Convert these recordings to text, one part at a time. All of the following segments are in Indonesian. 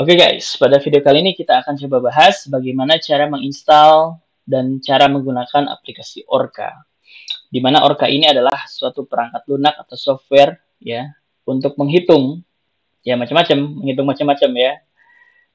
Oke guys, pada video kali ini kita akan coba bahas bagaimana cara menginstal dan cara menggunakan aplikasi Orca. Di mana Orca ini adalah suatu perangkat lunak atau software ya untuk menghitung ya macam-macam, menghitung macam-macam ya.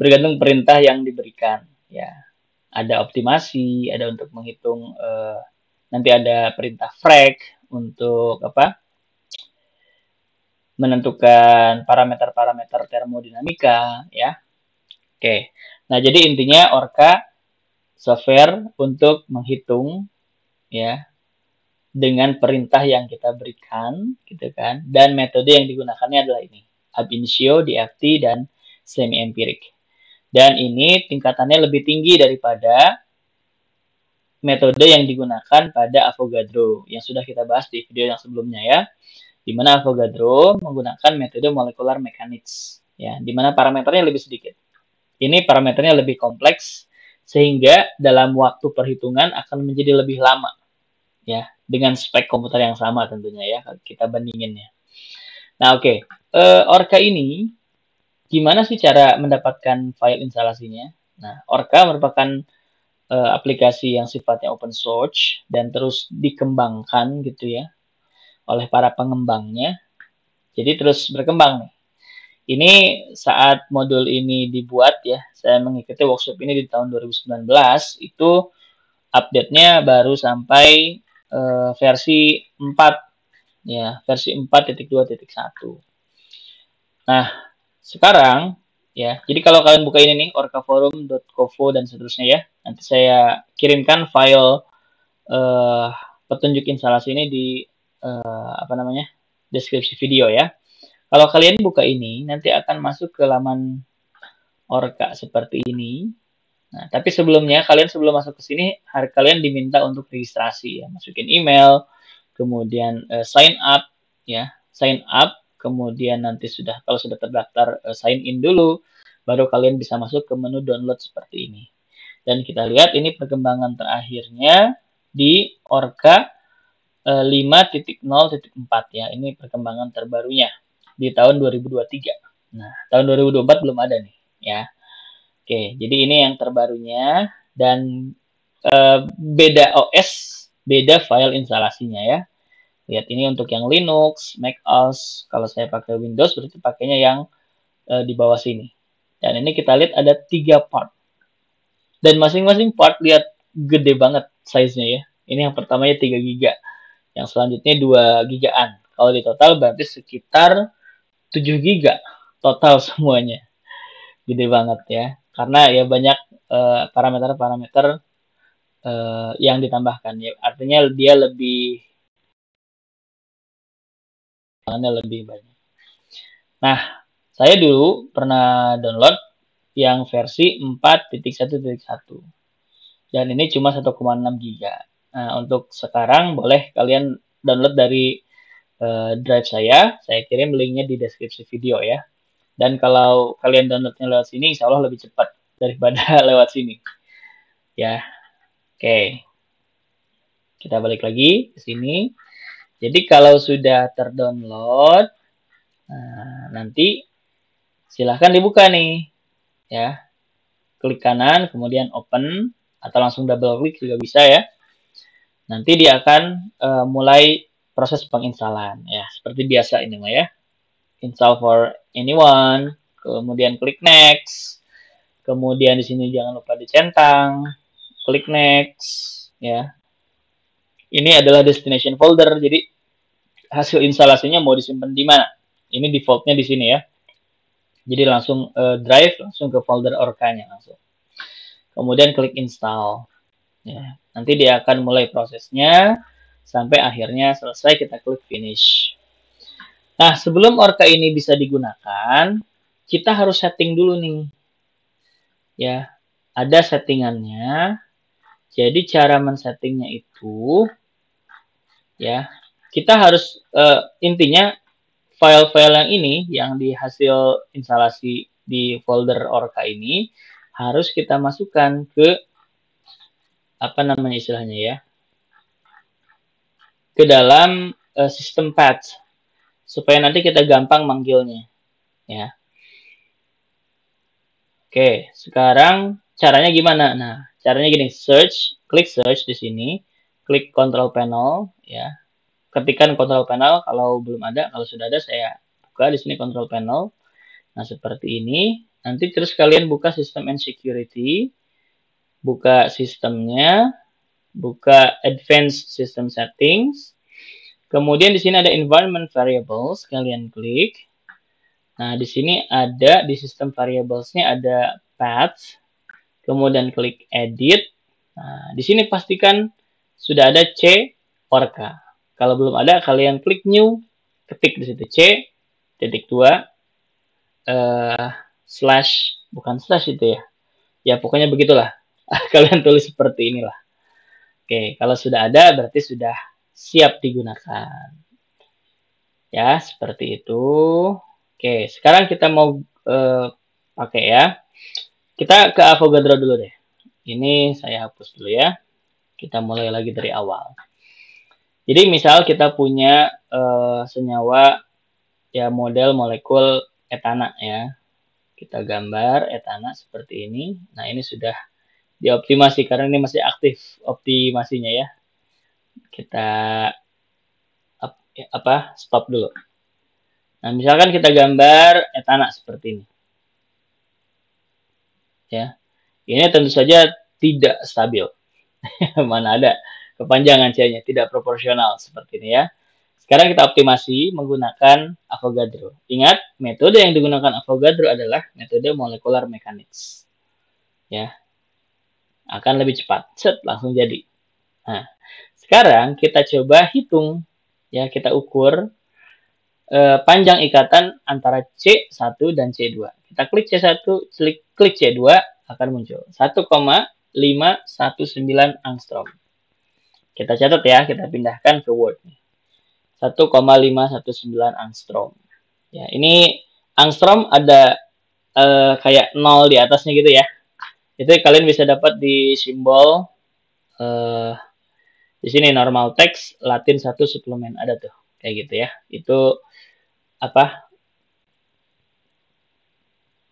Bergantung perintah yang diberikan ya. Ada optimasi, ada untuk menghitung uh, nanti ada perintah frag untuk apa? Menentukan parameter-parameter termodinamika ya. Oke. Nah, jadi intinya Orca software untuk menghitung ya dengan perintah yang kita berikan gitu kan dan metode yang digunakannya adalah ini ab initio, DFT dan semi empirik. Dan ini tingkatannya lebih tinggi daripada metode yang digunakan pada Avogadro yang sudah kita bahas di video yang sebelumnya ya di mana Avogadro menggunakan metode molecular mechanics, ya, di mana parameternya lebih sedikit. Ini parameternya lebih kompleks, sehingga dalam waktu perhitungan akan menjadi lebih lama, ya, dengan spek komputer yang sama tentunya ya, kita bandinginnya. Nah, oke, okay. uh, eh, Orca ini gimana sih cara mendapatkan file instalasinya? Nah, Orca merupakan uh, aplikasi yang sifatnya open source dan terus dikembangkan gitu ya oleh para pengembangnya. Jadi terus berkembang nih. Ini saat modul ini dibuat ya, saya mengikuti workshop ini di tahun 2019 itu update-nya baru sampai uh, versi 4 ya, versi 4.2.1. Nah, sekarang ya, jadi kalau kalian buka ini nih orcaforum.covo dan seterusnya ya, nanti saya kirimkan file uh, petunjuk instalasi ini di uh, apa namanya deskripsi video ya. Kalau kalian buka ini, nanti akan masuk ke laman Orca seperti ini. Nah, tapi sebelumnya kalian sebelum masuk ke sini, hari kalian diminta untuk registrasi ya, masukin email, kemudian uh, sign up ya, sign up, kemudian nanti sudah kalau sudah terdaftar uh, sign in dulu, baru kalian bisa masuk ke menu download seperti ini. Dan kita lihat ini perkembangan terakhirnya di Orca 5.0.4 eh, ya. Ini perkembangan terbarunya di tahun 2023. Nah, tahun 2024 belum ada nih ya. Oke, jadi ini yang terbarunya dan uh, beda OS, beda file instalasinya ya. Lihat ini untuk yang Linux, Mac OS. Kalau saya pakai Windows berarti pakainya yang uh, di bawah sini. Dan ini kita lihat ada tiga part. Dan masing-masing part lihat gede banget size-nya ya. Ini yang pertamanya 3 giga yang selanjutnya 2 gigaan. Kalau di total berarti sekitar 7 giga total semuanya. Gede banget ya. Karena ya banyak eh, parameter-parameter uh, uh, yang ditambahkan ya. Artinya dia lebih lebih banyak. Nah, saya dulu pernah download yang versi 4.1.1 dan ini cuma 1,6 giga. Nah, untuk sekarang boleh kalian download dari uh, drive saya. Saya kirim linknya di deskripsi video ya. Dan kalau kalian downloadnya lewat sini, insya Allah lebih cepat daripada lewat sini. Ya, oke. Kita balik lagi ke sini. Jadi kalau sudah terdownload, nah, nanti silahkan dibuka nih. Ya, klik kanan, kemudian open, atau langsung double klik juga bisa ya nanti dia akan uh, mulai proses penginstalan ya. Seperti biasa ini mah ya. Install for anyone kemudian klik next kemudian di sini jangan lupa dicentang klik next ya. Ini adalah destination folder jadi hasil instalasinya mau disimpan di mana? Ini defaultnya di sini ya. Jadi langsung uh, drive langsung ke folder orkanya langsung. Kemudian klik install ya Nanti dia akan mulai prosesnya sampai akhirnya selesai kita klik finish. Nah, sebelum Orca ini bisa digunakan, kita harus setting dulu nih. Ya, ada settingannya. Jadi cara men-settingnya itu ya, kita harus uh, intinya file-file yang ini yang di hasil instalasi di folder Orca ini harus kita masukkan ke apa namanya istilahnya ya ke dalam uh, sistem patch supaya nanti kita gampang manggilnya ya Oke, sekarang caranya gimana? Nah, caranya gini, search, klik search di sini, klik control panel, ya. Ketikkan control panel kalau belum ada, kalau sudah ada saya buka di sini control panel. Nah, seperti ini. Nanti terus kalian buka system and security, buka sistemnya, buka advanced system settings. Kemudian di sini ada environment variables, kalian klik. Nah, di sini ada di sistem variablesnya ada path, kemudian klik edit. Nah, di sini pastikan sudah ada C orca. Kalau belum ada, kalian klik new, ketik di situ C titik dua uh, slash bukan slash itu ya. Ya pokoknya begitulah. kalian tulis seperti inilah. Oke, kalau sudah ada berarti sudah siap digunakan. Ya, seperti itu. Oke, sekarang kita mau uh, pakai ya. Kita ke Avogadro dulu deh. Ini saya hapus dulu ya. Kita mulai lagi dari awal. Jadi misal kita punya uh, senyawa ya model molekul etana ya. Kita gambar etana seperti ini. Nah, ini sudah dioptimasi karena ini masih aktif optimasinya ya. Kita apa? Stop dulu. Nah, misalkan kita gambar etana seperti ini. Ya. Ini tentu saja tidak stabil. Mana ada kepanjangan C-nya, tidak proporsional seperti ini ya. Sekarang kita optimasi menggunakan Avogadro. Ingat, metode yang digunakan Avogadro adalah metode molecular mechanics. Ya. Akan lebih cepat. Set, langsung jadi. Nah, sekarang kita coba hitung. Ya, kita ukur eh, panjang ikatan antara C1 dan C2. Kita klik C1, klik, klik C2 akan muncul 1,519 angstrom. Kita catat ya, kita pindahkan ke Word. 1,519 angstrom. Ya, ini angstrom ada eh, kayak nol di atasnya gitu ya. Itu kalian bisa dapat di simbol eh, di sini normal text Latin satu suplemen ada tuh kayak gitu ya. Itu apa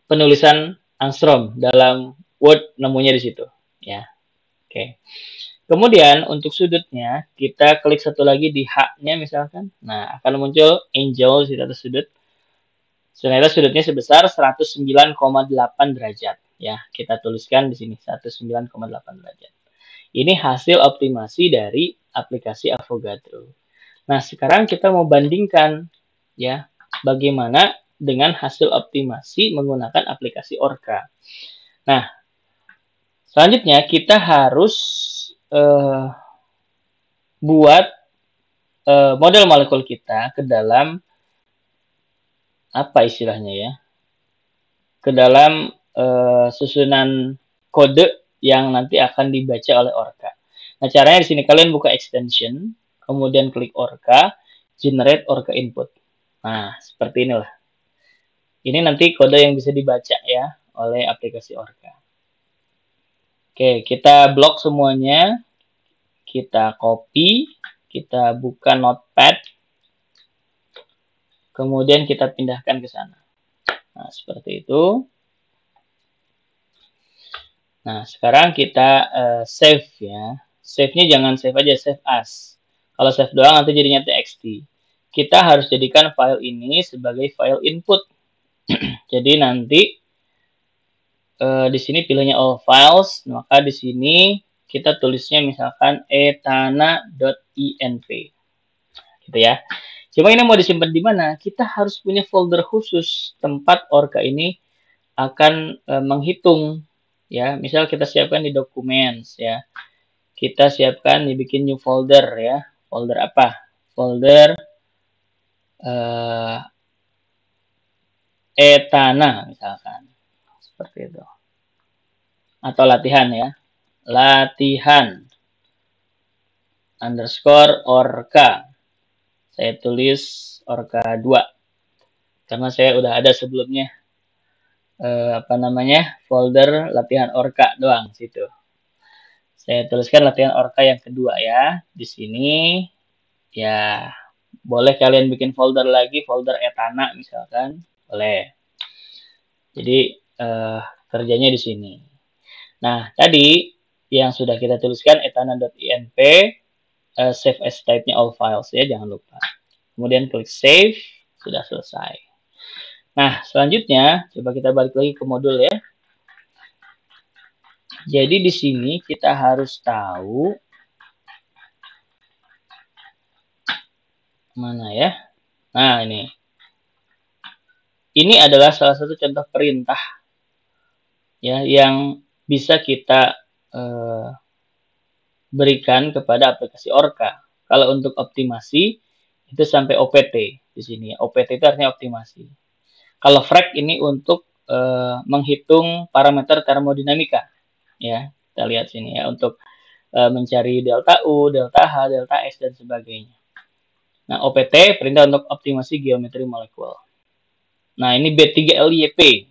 penulisan angstrom dalam Word nemunya di situ ya. Oke. Kemudian untuk sudutnya kita klik satu lagi di H-nya misalkan. Nah, akan muncul angel di atas sudut. Ternyata sudutnya sebesar 109,8 derajat ya. Kita tuliskan di sini 109,8 derajat. Ini hasil optimasi dari aplikasi Avogadro. Nah, sekarang kita mau bandingkan ya bagaimana dengan hasil optimasi menggunakan aplikasi Orca. Nah, selanjutnya kita harus uh, buat uh, model molekul kita ke dalam apa istilahnya ya? Ke dalam uh, susunan kode yang nanti akan dibaca oleh Orca. Nah, caranya di sini kalian buka extension, kemudian klik Orca, generate Orca input. Nah, seperti inilah. Ini nanti kode yang bisa dibaca ya oleh aplikasi Orca. Oke, kita blok semuanya. Kita copy, kita buka notepad. Kemudian kita pindahkan ke sana. Nah, seperti itu. Nah, sekarang kita uh, save ya. Save-nya jangan save aja, save as. Kalau save doang nanti jadinya txt kita harus jadikan file ini sebagai file input. Jadi nanti uh, di sini pilihnya all files, maka di sini kita tulisnya misalkan etana.inv. Gitu ya. Cuma ini mau disimpan di mana? Kita harus punya folder khusus tempat Orca ini akan uh, menghitung ya. Misal kita siapkan di documents ya. Kita siapkan dibikin new folder ya. Folder apa? Folder uh, etana misalkan seperti itu atau latihan ya latihan underscore orka saya tulis orka 2 karena saya udah ada sebelumnya uh, apa namanya folder latihan orka doang situ saya tuliskan latihan orka yang kedua ya di sini ya boleh kalian bikin folder lagi folder etana misalkan boleh jadi uh, kerjanya di sini. Nah, tadi yang sudah kita tuliskan etana.inp uh, save as type-nya all files ya, jangan lupa. Kemudian klik save, sudah selesai. Nah, selanjutnya coba kita balik lagi ke modul ya. Jadi di sini kita harus tahu mana ya. Nah, ini. Ini adalah salah satu contoh perintah ya yang bisa kita eh, berikan kepada aplikasi Orca. Kalau untuk optimasi itu sampai OPT di sini. OPT itu artinya optimasi. Kalau frag ini untuk uh, menghitung parameter termodinamika. Ya, kita lihat sini ya untuk uh, mencari delta U, delta H, delta S dan sebagainya. Nah, OPT perintah untuk optimasi geometri molekul. Nah, ini B3LYP.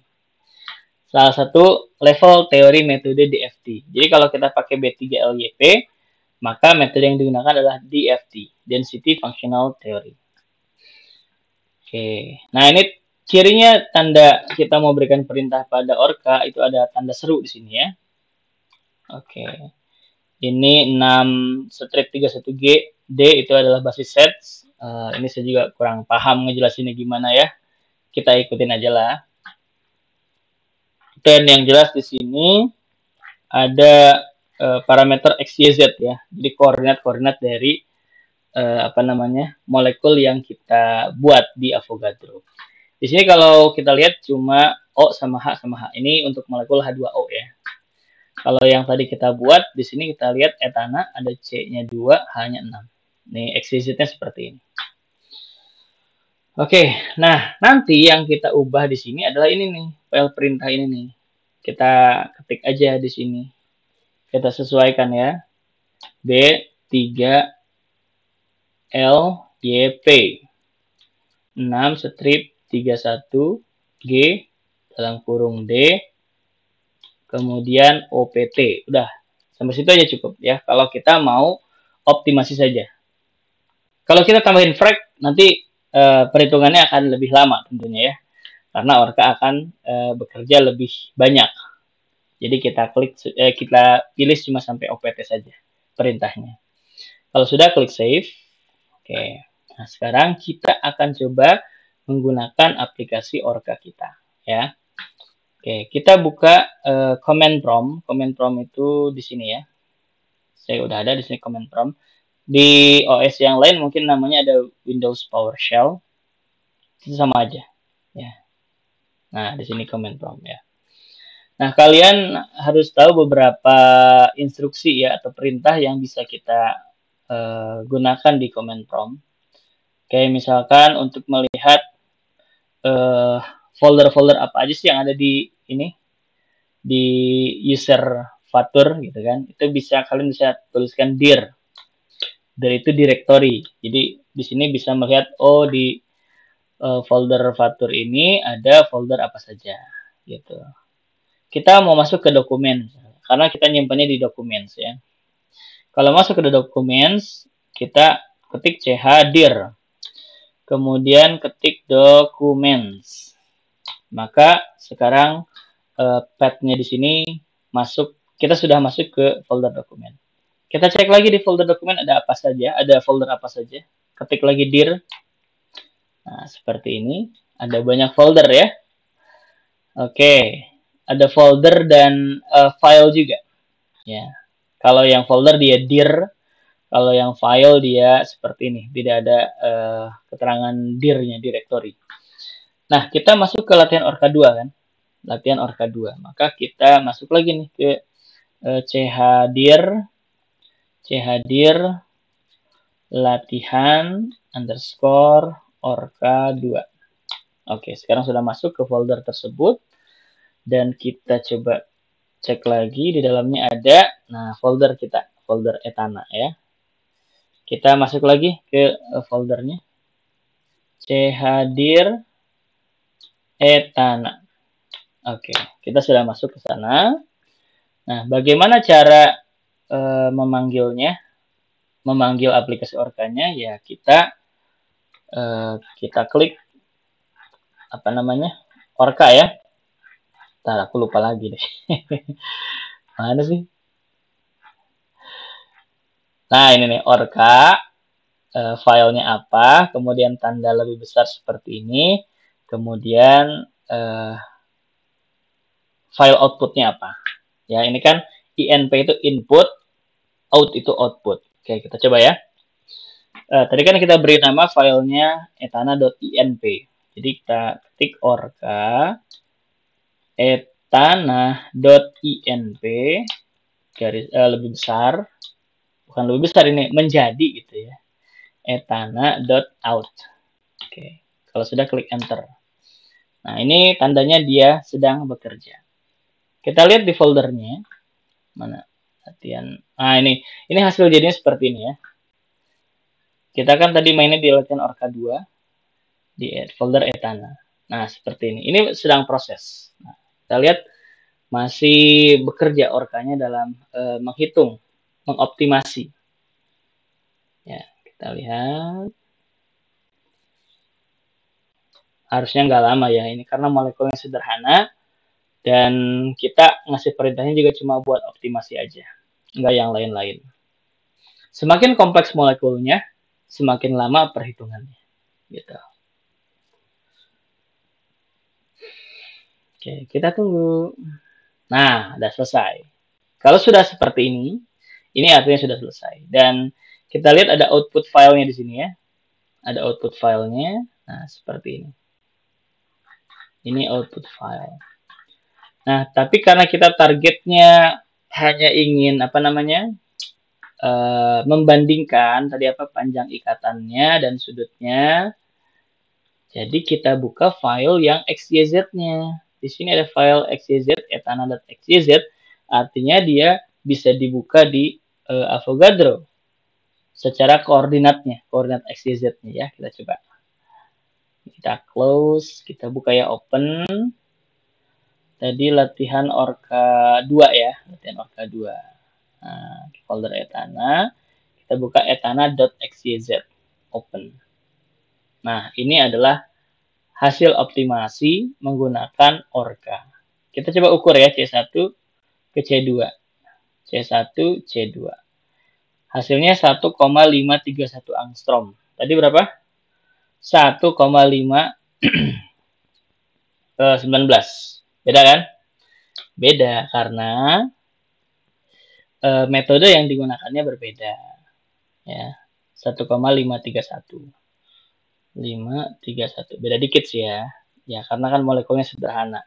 Salah satu level teori metode DFT. Jadi kalau kita pakai B3LYP, maka metode yang digunakan adalah DFT, Density Functional Theory. Oke, nah ini cirinya tanda kita mau berikan perintah pada Orca itu ada tanda seru di sini ya. Oke, ini 6 strip 31G, D itu adalah basis sets. Uh, ini saya juga kurang paham ngejelasinnya gimana ya. Kita ikutin aja lah. Dan yang jelas di sini ada uh, parameter x, y, z ya. Jadi koordinat-koordinat dari uh, apa namanya molekul yang kita buat di Avogadro. Di sini kalau kita lihat cuma O sama H sama H. Ini untuk molekul H2O ya. Kalau yang tadi kita buat, di sini kita lihat etana ada C-nya 2, H-nya 6. Ini z-nya seperti ini. Oke, nah nanti yang kita ubah di sini adalah ini nih, file perintah ini nih. Kita ketik aja di sini kita sesuaikan ya. B3 L Y P 6 strip 31 G dalam kurung D kemudian OPT. Udah, sampai situ aja cukup ya kalau kita mau optimasi saja. Kalau kita tambahin frag nanti e, perhitungannya akan lebih lama tentunya ya. Karena Orca akan e, bekerja lebih banyak jadi kita klik eh, kita pilih cuma sampai OPT saja perintahnya. Kalau sudah klik save. Oke. Nah, sekarang kita akan coba menggunakan aplikasi Orca kita, ya. Oke, kita buka uh, command prompt. Command prompt itu di sini ya. Saya udah ada di sini command prompt. Di OS yang lain mungkin namanya ada Windows PowerShell. Itu sama aja, ya. Nah, di sini command prompt ya. Nah, kalian harus tahu beberapa instruksi ya atau perintah yang bisa kita uh, gunakan di command prompt. Kayak misalkan untuk melihat folder folder-folder apa aja sih yang ada di ini di user fatur gitu kan. Itu bisa kalian bisa tuliskan dir. Dir itu directory. Jadi di sini bisa melihat oh di uh, folder fatur ini ada folder apa saja gitu kita mau masuk ke dokumen karena kita nyimpannya di dokumen ya. Kalau masuk ke dokumen, kita ketik chdir. Kemudian ketik documents. Maka sekarang uh, path-nya di sini masuk kita sudah masuk ke folder dokumen. Kita cek lagi di folder dokumen ada apa saja, ada folder apa saja. Ketik lagi dir. Nah, seperti ini. Ada banyak folder ya. Oke ada folder dan uh, file juga. Ya. Kalau yang folder dia dir, kalau yang file dia seperti ini, tidak ada uh, keterangan dirnya directory. Nah, kita masuk ke latihan Orca 2 kan. Latihan Orca 2. Maka kita masuk lagi nih ke uh, chdir chdir latihan underscore Orca 2. Oke, sekarang sudah masuk ke folder tersebut dan kita coba cek lagi di dalamnya ada nah folder kita folder etana ya kita masuk lagi ke eh, foldernya. Chadir etana. Oke kita sudah masuk ke sana. Nah bagaimana cara e, memanggilnya? Memanggil aplikasi orkanya? Ya kita e, kita klik apa namanya orka ya. Ntar aku lupa lagi deh. Mana sih? Nah, ini nih orka uh, filenya apa, kemudian tanda lebih besar seperti ini, kemudian uh, file outputnya apa. Ya, ini kan INP itu input, out itu output. Oke, kita coba ya. Uh, tadi kan kita beri nama filenya etana.inp. Jadi kita ketik orca etana.inp garis lebih besar bukan lebih besar ini menjadi gitu ya. Etana.out oke kalau sudah klik enter. Nah ini tandanya dia sedang bekerja. Kita lihat di foldernya. Mana? Latihan. Nah ini. Ini hasil jadinya seperti ini ya. Kita kan tadi mainnya di latihan orca 2 di folder etana. Nah seperti ini. Ini sedang proses. Nah, kita lihat masih bekerja orkanya dalam e, menghitung, mengoptimasi. Ya, kita lihat. Harusnya nggak lama ya ini karena molekulnya sederhana dan kita ngasih perintahnya juga cuma buat optimasi aja, nggak yang lain-lain. Semakin kompleks molekulnya, semakin lama perhitungannya. Gitu. Oke, kita tunggu. Nah, sudah selesai. Kalau sudah seperti ini, ini artinya sudah selesai. Dan kita lihat ada output filenya di sini ya. Ada output filenya. Nah, seperti ini. Ini output file. Nah, tapi karena kita targetnya hanya ingin apa namanya uh, membandingkan tadi apa panjang ikatannya dan sudutnya, jadi kita buka file yang XYZ-nya. Di sini ada file xyz etana.xyz artinya dia bisa dibuka di uh, Avogadro secara koordinatnya, koordinat xyz-nya ya. Kita coba. Kita close, kita buka ya open. Tadi latihan Orca 2 ya, latihan Orca 2. Nah, folder etana, kita buka etana.xyz open. Nah, ini adalah hasil optimasi menggunakan Orca. Kita coba ukur ya C1 ke C2. C1, C2. Hasilnya 1,531 angstrom. Tadi berapa? 1,5 19. Beda kan? Beda karena e, metode yang digunakannya berbeda. Ya, 1,531. 5, 3, 1. Beda dikit sih ya. Ya, karena kan molekulnya sederhana.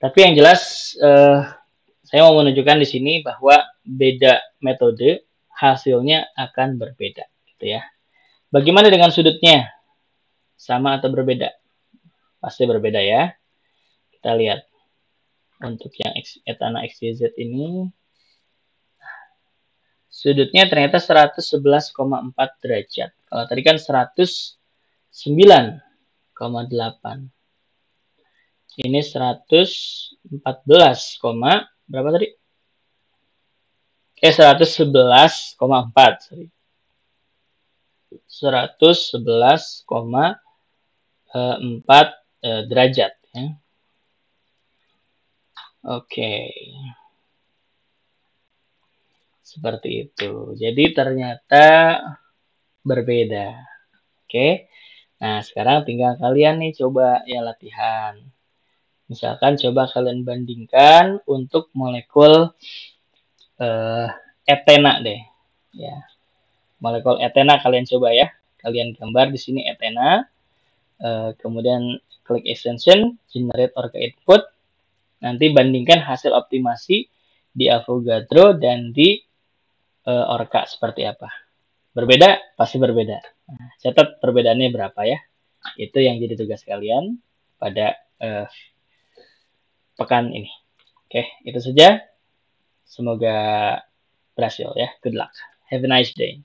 Tapi yang jelas, eh, saya mau menunjukkan di sini bahwa beda metode, hasilnya akan berbeda. Gitu ya. Bagaimana dengan sudutnya? Sama atau berbeda? Pasti berbeda ya. Kita lihat. Untuk yang etana XYZ ini, sudutnya ternyata 111,4 derajat. Kalau tadi kan 109,8. Ini 114, berapa tadi? Eh 111,4, sorry. 111,4 eh, derajat ya. Oke. Seperti itu. Jadi ternyata berbeda. Oke. Nah, sekarang tinggal kalian nih coba ya latihan. Misalkan coba kalian bandingkan untuk molekul uh, etena deh. Ya. Molekul etena kalian coba ya. Kalian gambar di sini etena. Uh, kemudian klik extension, generate orca input. Nanti bandingkan hasil optimasi di Avogadro dan di uh, Orca seperti apa. Berbeda? Pasti berbeda. Nah, catat perbedaannya berapa ya. Itu yang jadi tugas kalian pada uh, pekan ini. Oke, itu saja. Semoga berhasil ya. Good luck. Have a nice day.